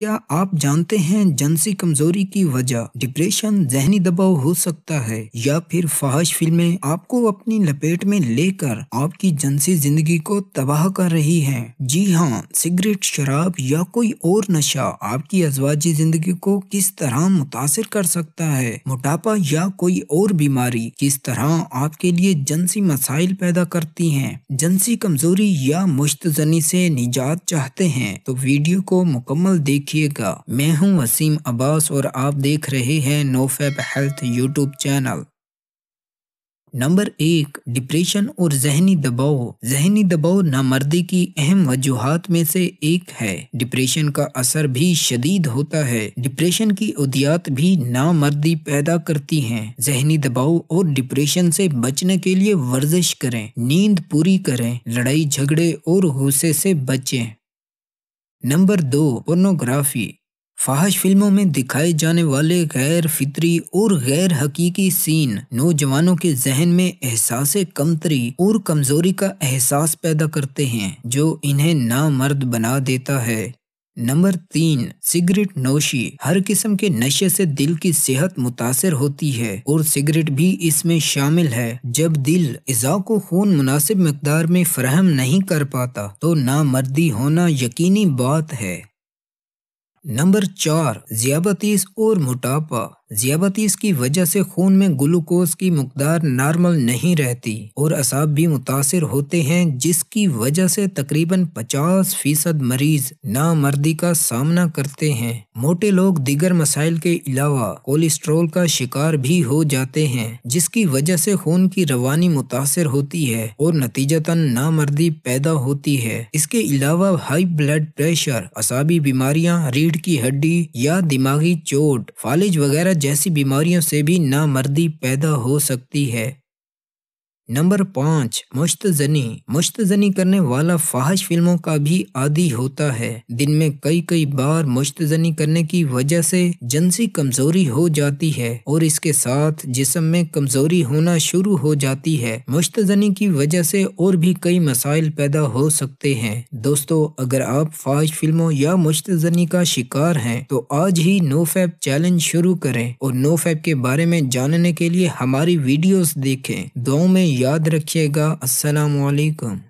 क्या आप जानते हैं जनसी कमज़ोरी की वजह डिप्रेशन, जहनी दबाव हो सकता है, या फिर फहश फ़िल्में आपको अपनी लपेट में लेकर आपकी जनसी ज़िंदगी को तबाह कर रही हैं? जी हाँ सिगरेट, शराब या कोई और नशा आपकी अजवाजी ज़िंदगी को किस तरह मुतासर कर सकता है? मोटापा या कोई और बीमारी किस तरह आपके लिए जनसी मसाइल पैदा करती है? जनसी कमज़ोरी या मुश्तजनी से निजात चाहते हैं तो वीडियो को मुकम्मल देख देखिएगा। मैं हूँ वसीम अब्बास और आप देख रहे हैं नोफेब हेल्थ यूट्यूब चैनल। नंबर एक, डिप्रेशन और जहनी दबाव। जहनी दबाव नामर्दी की अहम वजूहत में से एक है। डिप्रेशन का असर भी शदीद होता है। डिप्रेशन की उदियात भी नामर्दी पैदा करती हैं। जहनी दबाव और डिप्रेशन से बचने के लिए वर्जिश करें। नींद पूरी करें। लड़ाई झगड़े और गुस्से से बचें। नंबर दो पोर्नोग्राफी फाहश फ़िल्मों में दिखाए जाने वाले गैर फितरी और गैर हकीकी सीन नौजवानों के जहन में एहसास कमतरी और कमज़ोरी का एहसास पैदा करते हैं, जो इन्हें नामर्द बना देता है। नंबर तीन, सिगरेट नोशी हर किस्म के नशे से दिल की सेहत मुतासर होती है और सिगरेट भी इसमें शामिल है। जब दिल इजा को खून मुनासिब मकदार में फ्राहम नहीं कर पाता तो नामर्दी होना यकीनी बात है। नंबर चार जियाबतीस और मोटापा जियाबतीस की वजह से खून में ग्लूकोज की मकदार नॉर्मल नहीं रहती और असाब भी मुतासर होते हैं, जिसकी वजह से तकरीबन 50 फ़ीसद मरीज़ नामर्दी का सामना करते हैं। मोटे लोग दिगर मसाइल के अलावा कोलेस्ट्रोल का शिकार भी हो जाते हैं, जिसकी वजह से खून की रवानी मुतासर होती है और नतीजतन नामर्दी पैदा होती है। इसके अलावा हाई ब्लड प्रेशर, असाबी बीमारियाँ, रीढ़ की हड्डी या दिमागी चोट, फालिज वगैरह जैसी बीमारियों से भी नामर्दी पैदा हो सकती है। नंबर पाँच, मुश्तजनी। मुश्तजनी करने वाला फाहश फ़िल्मों का भी आदि होता है। दिन में कई कई बार मुश्तजनी करने की वजह से जनसी कमज़ोरी हो जाती है और इसके साथ जिसम में कमज़ोरी होना शुरू हो जाती है। मुश्तजनी की वजह से और भी कई मसाइल पैदा हो सकते हैं। दोस्तों, अगर आप फाहश फ़िल्मों या मुश्तजनी का शिकार हैं तो आज ही नो फैप चैलेंज शुरू करें और नो फैप के बारे में जानने के लिए हमारी वीडियोस देखें। दो में याद रखिएगा। अस्सलाम वालेकुम